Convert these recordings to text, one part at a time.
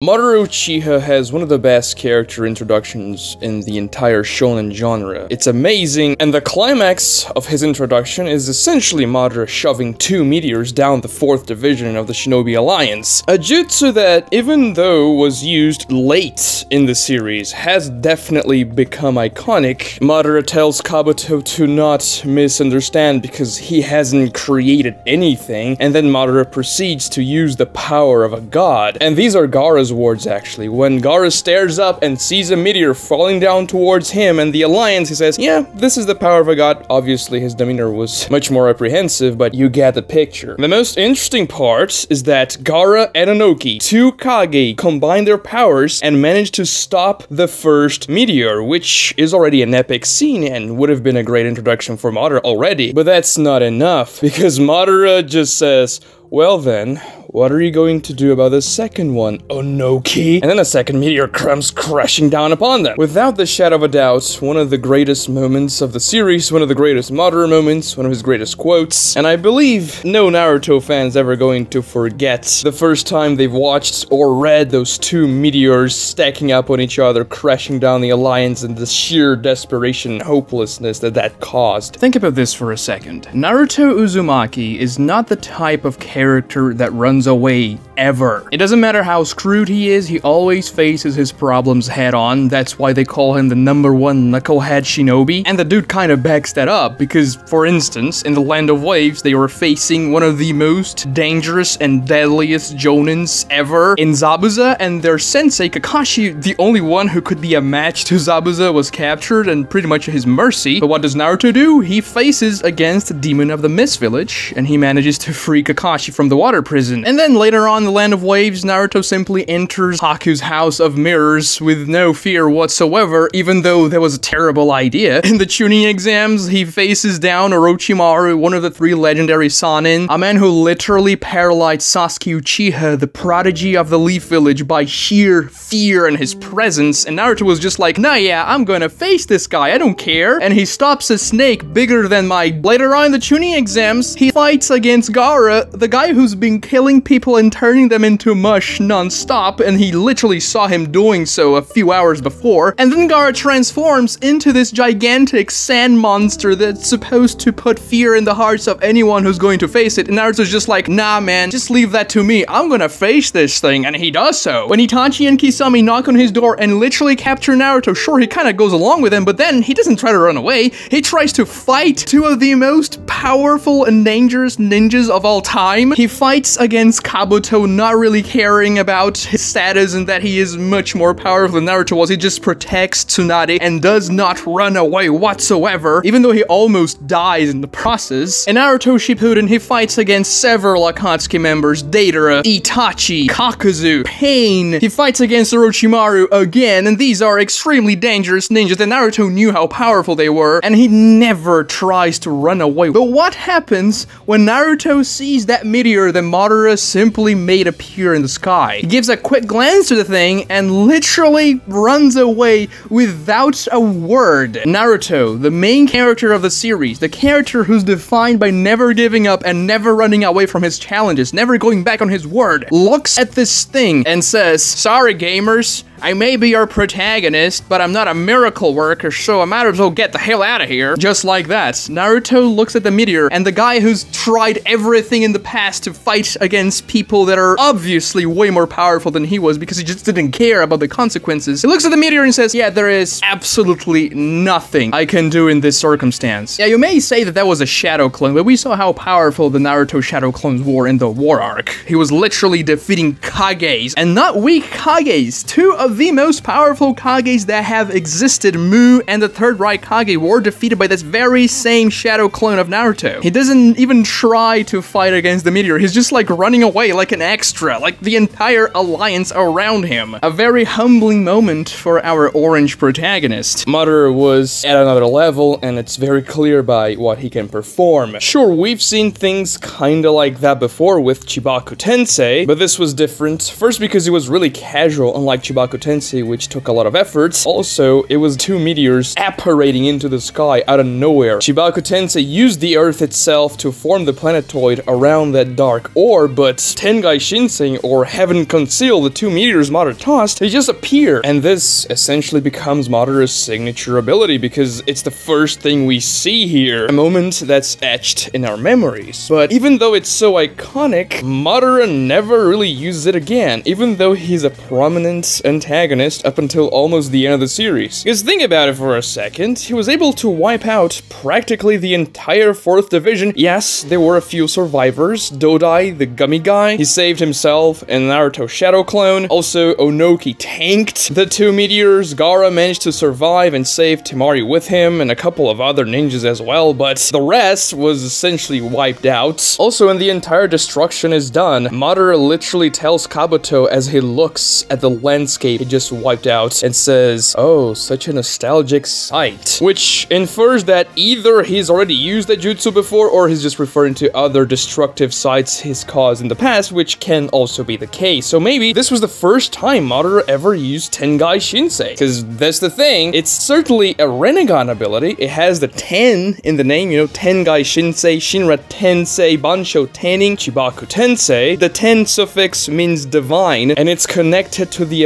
Madara Uchiha has one of the best character introductions in the entire shonen genre. It's amazing, and the climax of his introduction is essentially Madara shoving two meteors down the 4th division of the Shinobi Alliance. A jutsu that, even though was used late in the series, has definitely become iconic. Madara tells Kabuto to not misunderstand because he hasn't created anything, and then Madara proceeds to use the power of a god. And these are Gaara's words actually. When Gaara stares up and sees a meteor falling down towards him and the Alliance, he says, yeah, this is the power of a god. Obviously, his demeanor was much more apprehensive, but you get the picture. The most interesting part is that Gaara and Onoki, two Kage, combine their powers and manage to stop the first meteor, which is already an epic scene and would have been a great introduction for Madara already. But that's not enough, because Madara just says, well then, what are you going to do about the second one, oh Onoki? And then a second meteor comes crashing down upon them. Without the shadow of a doubt, one of the greatest moments of the series, one of the greatest modern moments, one of his greatest quotes, and I believe no Naruto fan's ever going to forget the first time they've watched or read those two meteors stacking up on each other, crashing down the Alliance, and the sheer desperation and hopelessness that that caused. Think about this for a second. Naruto Uzumaki is not the type of character that runs away ever. It doesn't matter how screwed he is, he always faces his problems head on. That's why they call him the number one knucklehead shinobi. And the dude kind of backs that up because, for instance, in the Land of Waves, they were facing one of the most dangerous and deadliest jonins ever in Zabuza, and their sensei Kakashi, the only one who could be a match to Zabuza, was captured and pretty much at his mercy. But what does Naruto do? He faces against the demon of the Mist Village, and he manages to free Kakashi from the water prison. And then later on, the Land of Waves, Naruto simply enters Haku's House of Mirrors with no fear whatsoever, even though that was a terrible idea. In the Chunin exams, he faces down Orochimaru, one of the three legendary Sannin, a man who literally paralyzed Sasuke Uchiha, the prodigy of the Leaf Village, by sheer fear and his presence, and Naruto was just like, nah yeah, I'm gonna face this guy, I don't care. And he stops a snake bigger than my... Later on in the Chunin exams, he fights against Gaara, the guy who's been killing people and turning them into mush non-stop, and he literally saw him doing so a few hours before. And then Gaara transforms into this gigantic sand monster that's supposed to put fear in the hearts of anyone who's going to face it. And Naruto's just like, nah man, just leave that to me. I'm gonna face this thing. And he does so. When Itachi and Kisame knock on his door and literally capture Naruto, sure, he kind of goes along with them, but then he doesn't try to run away. He tries to fight two of the most powerful and dangerous ninjas of all time. He fights against Kabuto, not really caring about his status and that he is much more powerful than Naruto was. He just protects Tsunade and does not run away whatsoever, even though he almost dies in the process. In Naruto Shippuden, he fights against several Akatsuki members, Deidara, Itachi, Kakuzu, Pain. He fights against Orochimaru again, and these are extremely dangerous ninjas and Naruto knew how powerful they were, and he never tries to run away. But what happens when Naruto sees that meteor that Madara simply made appear in the sky? He gives a quick glance to the thing and literally runs away without a word. Naruto, the main character of the series, the character who's defined by never giving up and never running away from his challenges, never going back on his word, looks at this thing and says, Sorry, gamers. I may be your protagonist, but I'm not a miracle worker, so I might as well get the hell out of here. Just like that, Naruto looks at the meteor, and the guy who's tried everything in the past to fight against people that are obviously way more powerful than he was because he just didn't care about the consequences. He looks at the meteor and says, yeah, there is absolutely nothing I can do in this circumstance. Yeah, you may say that that was a shadow clone, but we saw how powerful the Naruto shadow clones were in the war arc. He was literally defeating Kages, and not weak Kages, two of the most powerful Kages that have existed, Mu and the Third Raikage were defeated by this very same shadow clone of Naruto. He doesn't even try to fight against the meteor, he's just like running away like an extra, like the entire alliance around him. A very humbling moment for our orange protagonist. Madara was at another level, and it's very clear by what he can perform. Sure, we've seen things kinda like that before with Chibaku Tensei, but this was different. First because he was really casual, unlike Chibaku Chibaku which took a lot of efforts. Also, it was two meteors apparating into the sky out of nowhere. Chibaku Tensei used the Earth itself to form the planetoid around that dark orb, but Tengai Shinsei or Heaven Conceal, the two meteors Madara tossed, they just appear. And this essentially becomes Madara's signature ability because it's the first thing we see here. A moment that's etched in our memories. But even though it's so iconic, Madara never really uses it again, even though he's a prominent antagonist up until almost the end of the series. Because think about it for a second, he was able to wipe out practically the entire 4th Division. Yes, there were a few survivors, Dodai, the gummy guy, he saved himself and Naruto Shadow Clone. Also, Onoki tanked the two meteors, Gaara managed to survive and save Temari with him, and a couple of other ninjas as well, but the rest was essentially wiped out. Also, when the entire destruction is done, Madara literally tells Kabuto as he looks at the landscape he just wiped out and says, Oh, such a nostalgic sight. Which infers that either he's already used that jutsu before or he's just referring to other destructive sights he's caused in the past, which can also be the case. So maybe this was the first time Madara ever used Tengai Shinsei. Because that's the thing, it's certainly a Rinnegan ability. It has the 10 in the name, you know, Tengai Shinsei, Shinra Tensei, Bansho Tenin, Chibaku Tensei. The ten suffix means divine, and it's connected to the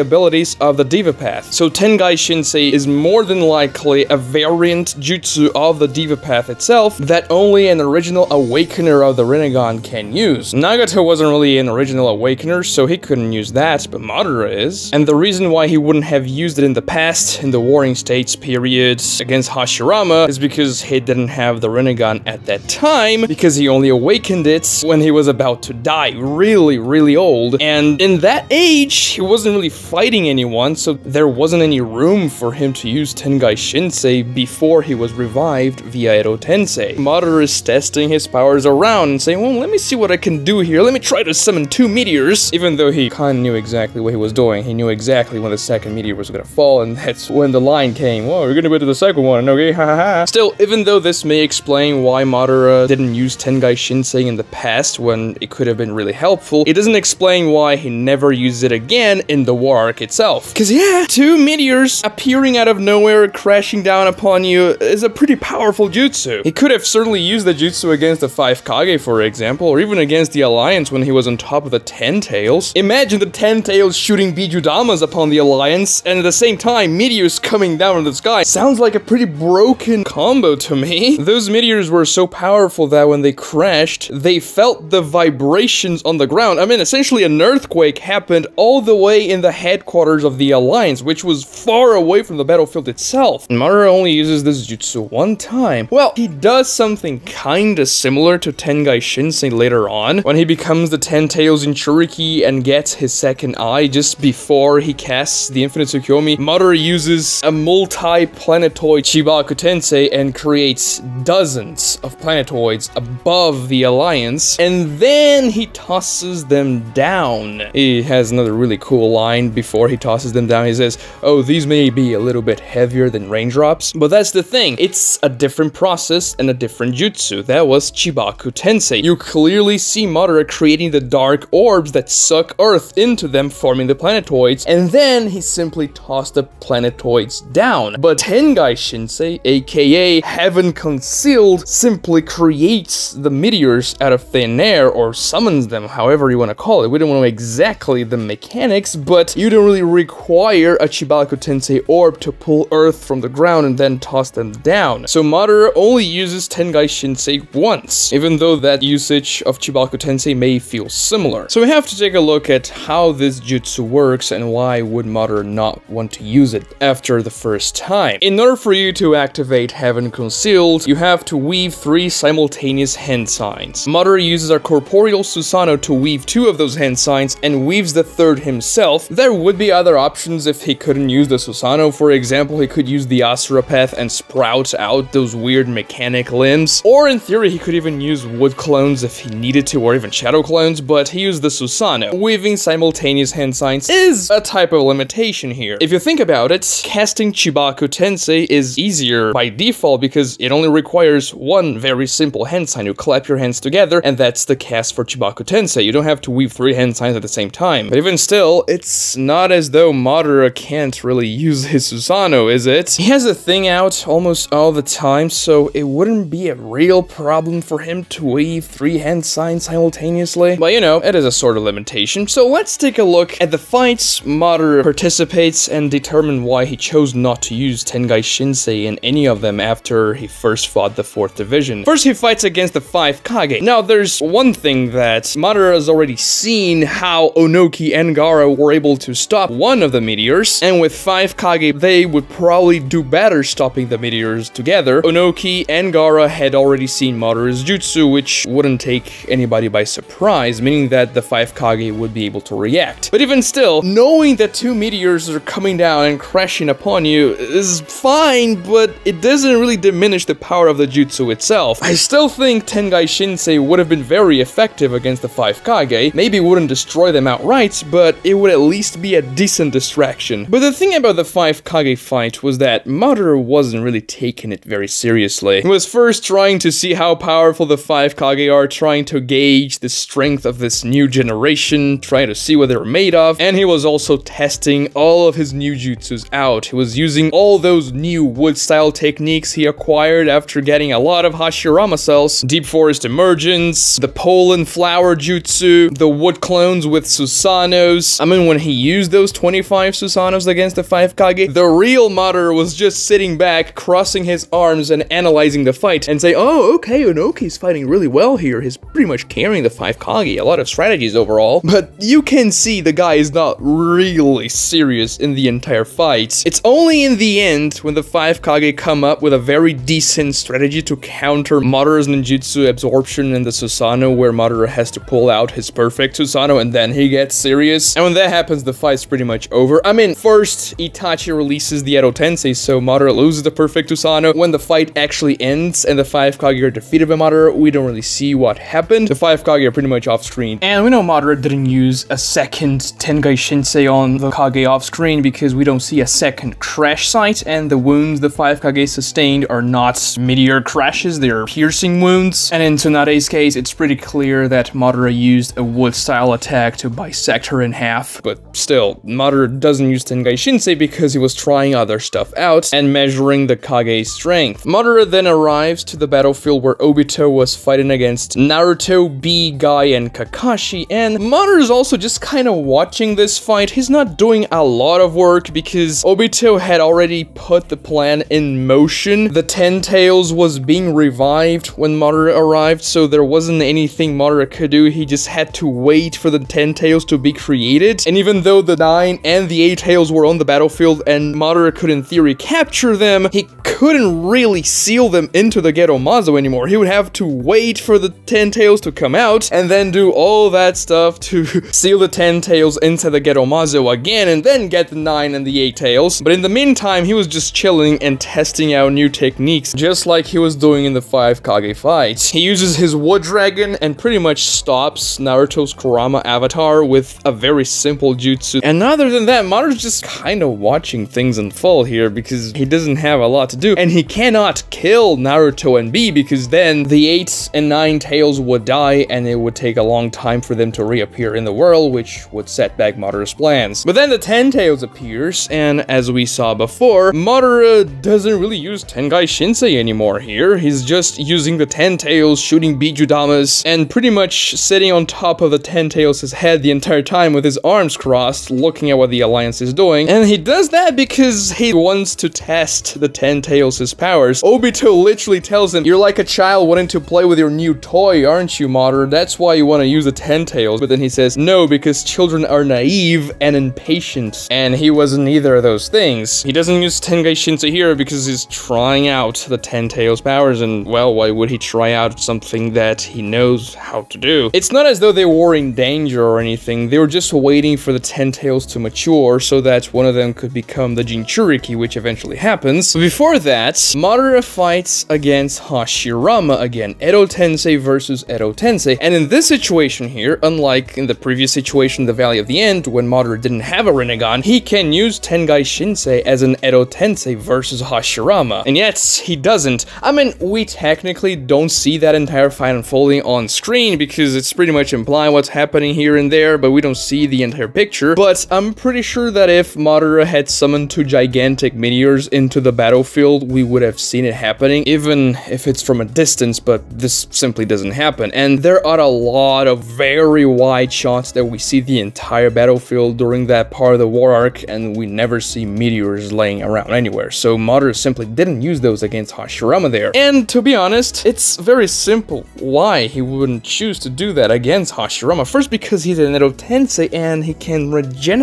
of the Deva Path. So Tengai Shinsei is more than likely a variant jutsu of the Deva Path itself that only an original awakener of the Rinnegan can use. Nagato wasn't really an original awakener, so he couldn't use that, but Madara is. And the reason why he wouldn't have used it in the past, in the Warring States period against Hashirama, is because he didn't have the Rinnegan at that time, because he only awakened it when he was about to die, really, really old. And in that age, he wasn't really fighting anyone, so there wasn't any room for him to use Tengai Shinsei before he was revived via Edo Tensei. Is testing his powers around and saying, well, let me see what I can do here. Let me try to summon two meteors. Even though he kind of knew exactly what he was doing, he knew exactly when the second meteor was gonna fall, and that's when the line came. Whoa, we're gonna go to the second one, okay? Ha ha ha. Still, even though this may explain why Madara uh, didn't use Tengai Shinsei in the past when it could have been really helpful, it doesn't explain why he never used it again in the war arc itself. Cause yeah, two meteors appearing out of nowhere, crashing down upon you is a pretty powerful jutsu. He could have certainly used the jutsu against the five Kage, for example, or even against the Alliance when he was on top of the Ten Tails. Imagine the Ten Tails shooting Bijudamas upon the Alliance, and at the same time, meteors coming down from the sky. Sounds like a pretty broken combo to me. Those meteors were so powerful that when they crashed, they felt the vibrations on the ground. I mean, essentially an earthquake happened all the way in the headquarters of the Alliance, which was far away from the battlefield itself. And Madara only uses this jutsu one time. Well, he does something kinda similar to Tengai Shinsei later on, when he becomes the Ten Tails Jinchuriki and gets his second eye just before he casts the Infinite Tsukuyomi. Madara uses a multi-planetoid Chibaku Tensei and creates dozens of planetoids above the Alliance, and then he tosses them down. He has another really cool line before he tosses them down. He says, oh, these may be a little bit heavier than raindrops, but that's the thing. It's a different process and a different jutsu. That was Chibaku Tensei. You clearly see Madara creating the dark orbs that suck Earth into them, forming the planetoids, and then he simply tossed the planetoids down. But Tengai Shinsei, aka Heaven Concealed, simply creates the meteors out of thin air or summons them, however you want to call it. We don't know exactly the mechanics, but you don't really require a Chibaku Tensei orb to pull Earth from the ground and then toss them down. So Madara only uses Tengai Shinsei once, even though that usage of Chibaku Tensei may feel similar. So we have to take a look at how this jutsu works and why would Madara not want to use it after the first time. In order for you to activate Heaven Concealed, you have to weave three simultaneous hand signs. Madara uses our corporeal Susanoo to weave two of those hand signs and weaves the third himself. There would be other options if he couldn't use the Susanoo. For example, he could use the Asura Path and sprout out those weird mechanic limbs. Or in theory, he could even use wood clones if he needed to, or even shadow clones, but he used the Susanoo. Weaving simultaneous hand signs is a type of limitation here. If you think about it, casting Chibaku Tensei is easier by default because it only requires one very simple hand sign. You clap your hands together, and that's the cast for Chibaku Tensei. You don't have to weave three hand signs at the same time. But even still, it's not as as though Madara can't really use his Susanoo, is it? He has a thing out almost all the time, so it wouldn't be a real problem for him to wave three hand signs simultaneously. But you know, it is a sort of limitation. So let's take a look at the fights Madara participates and determine why he chose not to use Tengai Shinsei in any of them after he first fought the 4th Division. First, he fights against the 5 Kage. Now, there's one thing that Madara has already seen how Onoki and Gaara were able to stop one of the meteors, and with 5 Kage, they would probably do better stopping the meteors together. Onoki and Gaara had already seen Madara's jutsu, which wouldn't take anybody by surprise, meaning that the 5 Kage would be able to react. But even still, knowing that two meteors are coming down and crashing upon you is fine, but it doesn't really diminish the power of the jutsu itself. I still think Tengai Shinsei would have been very effective against the 5 Kage. Maybe wouldn't destroy them outright, but it would at least be a decent distraction. But the thing about the 5 Kage fight was that Madara wasn't really taking it very seriously. He was first trying to see how powerful the 5 Kage are, trying to gauge the strength of this new generation, trying to see what they're made of, and he was also testing all of his new jutsus out. He was using all those new wood-style techniques he acquired after getting a lot of Hashirama cells, Deep Forest Emergence, the Pollen Flower Jutsu, the wood clones with Susanos. I mean, when he used those 25 Susanos against the 5 Kage, the real Madara was just sitting back, crossing his arms and analyzing the fight and say, oh, okay, Onoki's fighting really well here. He's pretty much carrying the 5 Kage. A lot of strategies overall. But you can see the guy is not really serious in the entire fight. It's only in the end when the 5 Kage come up with a very decent strategy to counter Madara's ninjutsu absorption in the Susanoo where Madara has to pull out his perfect Susanoo and then he gets serious. And when that happens, the fight's pretty much over. I mean, first, Itachi releases the Edo Tensei, so Madara loses the perfect Susanoo. When the fight actually ends and the 5 Kage are defeated by Madara, we don't really see what happened. The 5 Kage are pretty much off screen. And we know Madara didn't use a second Tengai Shinsei on the Kage off screen because we don't see a second crash site and the wounds the 5 Kage sustained are not meteor crashes, they're piercing wounds. And in Tsunade's case, it's pretty clear that Madara used a wood-style attack to bisect her in half. But still, Madara doesn't use Tengai Shinsei because he was trying other stuff out and measuring the Kage's strength. Madara then arrives to the battlefield where Obito was fighting against Naruto, B, Guy, and Kakashi, and Madara is also just kind of watching this fight. He's not doing a lot of work because Obito had already put the plan in motion. The Ten Tails was being revived when Madara arrived, so there wasn't anything Madara could do. He just had to wait for the Ten Tails to be created. And even though the Nine and the Eight Tails were on the battlefield and Madara could in theory capture them, he couldn't really seal them into the Gedo Mazo anymore. He would have to wait for the Ten Tails to come out and then do all that stuff to seal the Ten Tails into the Gedo Mazo again and then get the Nine and the Eight Tails. But in the meantime, he was just chilling and testing out new techniques, just like he was doing in the 5 Kage fight. He uses his Wood Dragon and pretty much stops Naruto's Kurama avatar with a very simple jutsu. And other than that, Madara's just kind of watching things unfold here because he doesn't have a lot to do. And he cannot kill Naruto and B because then the 8 and 9 tails would die and it would take a long time for them to reappear in the world, which would set back Madara's plans. But then the 10 tails appears, and as we saw before, Madara doesn't really use Tengai Shinsei anymore here. He's just using the 10 tails, shooting Bijudamas, and pretty much sitting on top of the 10 tails' head the entire time with his arms crossed, looking at what the Alliance is doing. And he does that because he wants to test the 10 tails' powers. Obito literally tells him, You're like a child wanting to play with your new toy, aren't you, Madara? That's why you want to use the 10 tails. But then he says, No, because children are naive and impatient. And he wasn't either of those things. He doesn't use Tengai Shinsei here because he's trying out the Ten Tails powers, and well, why would he try out something that he knows how to do? It's not as though they were in danger or anything, they were just waiting for the Ten Tails to mature so that one of them could become the Jinchuriki, which eventually happens. But before that, Madara fights against Hashirama again, Edo Tensei versus Edo Tensei, and in this situation here, unlike in the previous situation, the Valley of the End, when Madara didn't have a Rinnegan, he can use Tengai Shinsei as an Edo Tensei versus Hashirama. And yet, he doesn't. I mean, we technically don't see that entire fight unfolding on screen because it's pretty much implied what's happening here and there, but we don't see the entire picture. But I'm pretty sure that if Madara had summoned two gigantic meteors into the battlefield, we would have seen it happening, even if it's from a distance, but this simply doesn't happen. And there are a lot of very wide shots that we see the entire battlefield during that part of the war arc, and we never see meteors laying around anywhere. So Madara simply didn't use those against Hashirama there. And to be honest, it's very simple why he wouldn't choose to do that against Hashirama. First, because he's an Edo Tensei and he can regenerate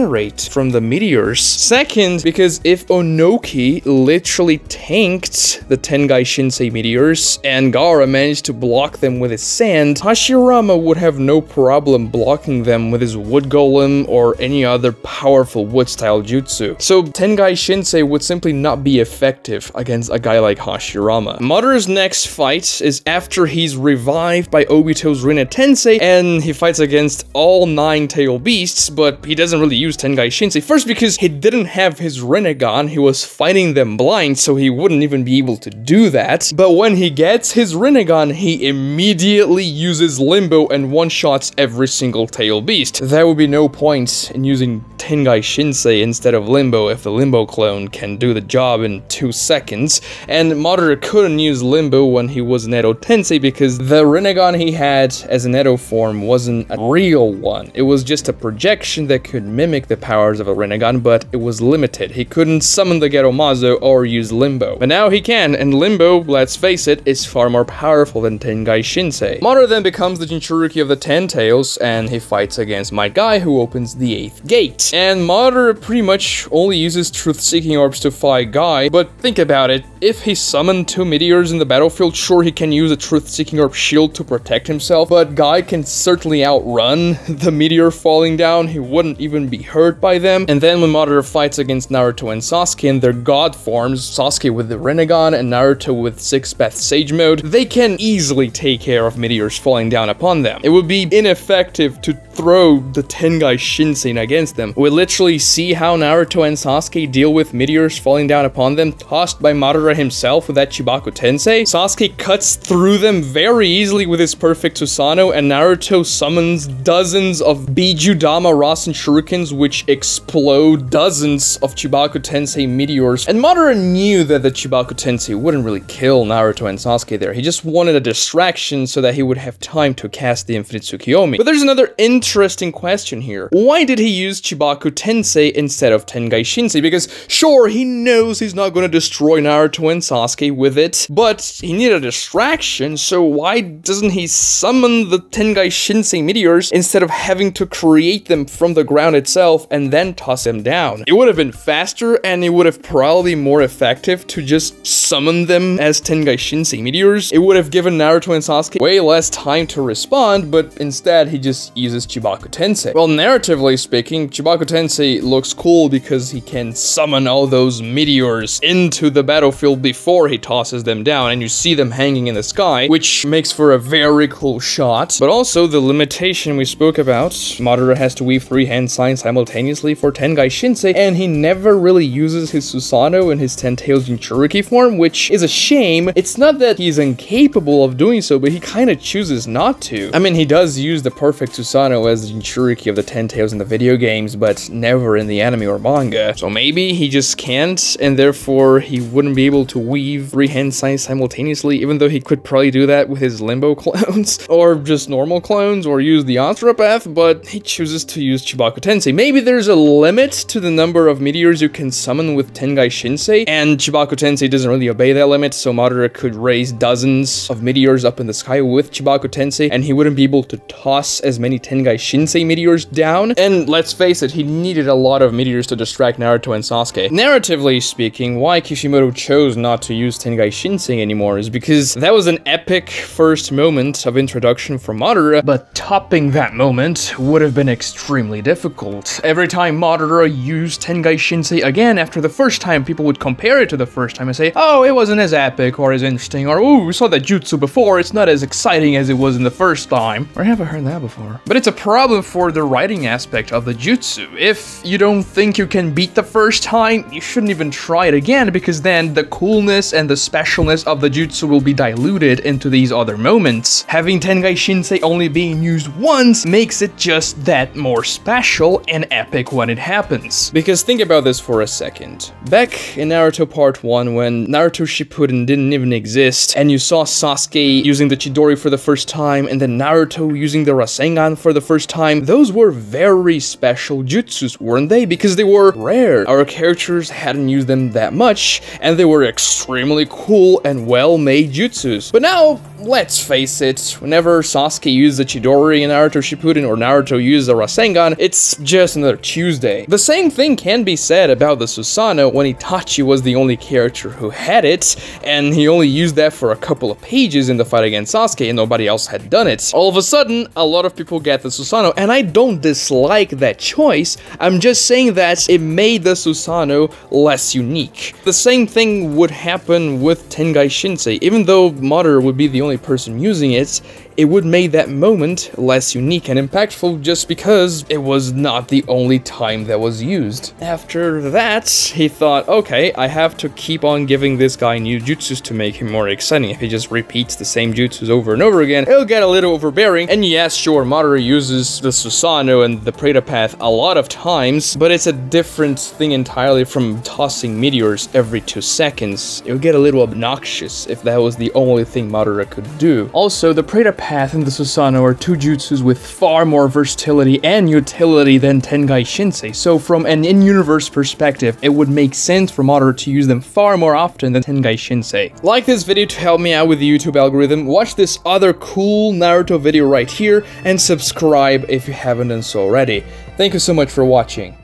from the meteors. Second, because if Onoki literally tanked the Tengai Shinsei meteors and Gaara managed to block them with his sand, Hashirama would have no problem blocking them with his wood golem or any other powerful wood style jutsu. So Tengai Shinsei would simply not be effective against a guy like Hashirama. Madara's next fight is after he's revived by Obito's Rinne Tensei and he fights against all nine tail beasts, but he doesn't really use Tengai Shinsei. First because he didn't have his Rinnegan, he was fighting them blind, so he wouldn't even be able to do that. But when he gets his Rinnegan, he immediately uses Limbo and one-shots every single tail beast. There would be no point in using Tengai Shinsei instead of Limbo if the Limbo clone can do the job in two seconds, and Madara couldn't use Limbo when he was an Edo Tensei because the Rinnegan he had as an Edo form wasn't a real one. It was just a projection that could mimic the powers of a Rinnegan, but it was limited. He couldn't summon the Gedo Mazo or use Limbo. But now he can, and Limbo, let's face it, is far more powerful than Tengai Shinsei. Madara then becomes the Jinchuriki of the Ten Tails, and he fights against Might Guy, who opens the 8th gate. And Madara pretty much only uses Truth-Seeking Orbs to fight Guy, but think about it, if he summoned two meteors in the battlefield, sure he can use a Truth-Seeking Orb shield to protect himself, but Guy can certainly outrun the meteor falling down, he wouldn't even be hurt by them. And then when Madara fights against Naruto and Sasuke in their god forms, Sasuke with the Rinnegan and Naruto with Six Path Sage mode, they can easily take care of meteors falling down upon them. It would be ineffective to throw the Tengai Shinsei against them. We literally see how Naruto and Sasuke deal with meteors falling down upon them, tossed by Madara himself with that Chibaku Tensei. Sasuke cuts through them very easily with his perfect Susanoo, and Naruto summons dozens of Bijudama Rasen Shurikens, which explode dozens of Chibaku Tensei meteors. And Madara knew that the Chibaku Tensei wouldn't really kill Naruto and Sasuke there. He just wanted a distraction so that he would have time to cast the Infinite Tsukuyomi. But there's another interesting question here. Why did he use Chibaku Tensei instead of Tengai Shinsei? Because sure, he knows he's not going to destroy Naruto and Sasuke with it, but he needed a distraction, so why doesn't he summon the Tengai Shinsei meteors instead of having to create them from the ground itself and then toss them down? It would have been faster and it would have probably more effective to just summon them as Tengai Shinsei meteors. It would have given Naruto and Sasuke way less time to respond, but instead he just uses Chibaku Tensei. Well, narratively speaking, Chibaku Tensei looks cool because he can summon all those meteors into the battlefield before he tosses them down, and you see them hanging in the sky, which makes for a very cool shot. But also, the limitation we spoke about, Madara has to weave three hand signs simultaneously for Tengai Shinsei, and he never really uses his Susanoo in his Ten Tails Jinchuriki form, which is a shame. It's not that he's incapable of doing so, but he kind of chooses not to. I mean, he does use the perfect Susanoo as the Jinchuriki of the Ten Tails in the video games, but never in the anime or manga. So maybe he just can't, and therefore he wouldn't be able to weave three hand signs simultaneously, even though he could probably do that with his Limbo clones, or just normal clones, or use the Asura Path, but he chooses to use Chibaku Tensei. Maybe there's a limit to the number of meteors you can summon with Tengai Shinsei, and Chibaku Tensei doesn't really obey that limit, so Madara could raise dozens of meteors up in the sky with Chibaku Tensei, and he wouldn't be able to toss as many Tengai Shinsei meteors down. And let's face it, he needed a lot of meteors to distract Naruto and Sasuke. Narratively speaking, why Kishimoto chose not to use Tengai Shinsei anymore is because that was an epic first moment of introduction for Madara, but topping that moment would have been extremely difficult. Every time Madara used Tengai Shinsei again after the first time, people would compare it to the first time and say, oh, it wasn't as epic or as interesting, or oh, we saw that jutsu before, it's not as exciting as it was in the first time. Or have I heard that before? But it's a problem for the writing aspect of the jutsu. If you don't think you can beat the first time, you shouldn't even try it again because then the coolness and the specialness of the jutsu will be diluted into these other moments. Having Tengai Shinsei only being used once makes it just that more special and epic when it happens. Because think about this for a second. Back in Naruto Part 1, when Naruto Shippuden didn't even exist, and you saw Sasuke using the Chidori for the first time, and then Naruto using the Rasengan for the first time, those were very special jutsus, weren't they? Because they were rare. Our characters hadn't used them that much, and they were extremely cool and well-made jutsus. But now, let's face it, whenever Sasuke used the Chidori in Naruto Shippuden or Naruto used the Rasengan, it's just another Tuesday. The same thing can be said about the Susanoo when Itachi was the only character who had it, and he only used that for a couple of pages in the fight against Sasuke and nobody else had done it. All of a sudden, a lot of people get the Susanoo, and I don't dislike that choice, I'm just saying that it made the Susanoo less unique. The same thing would happen with Tengai Shinsei, even though Madara would be the only person using it, it would make that moment less unique and impactful just because it was not the only time that was used. After that, he thought, okay, I have to keep on giving this guy new jutsus to make him more exciting. If he just repeats the same jutsus over and over again, it'll get a little overbearing. And yes, sure, Madara uses the Susanoo and the Preta Path a lot of times, but it's a different thing entirely from tossing meteors every two seconds. It would get a little obnoxious if that was the only thing Madara could do. Also, the Preta Path Path and the Susanoo are two jutsus with far more versatility and utility than Tengai Shinsei, so from an in-universe perspective, it would make sense for Madara to use them far more often than Tengai Shinsei. Like this video to help me out with the YouTube algorithm, watch this other cool Naruto video right here, and subscribe if you haven't done so already. Thank you so much for watching.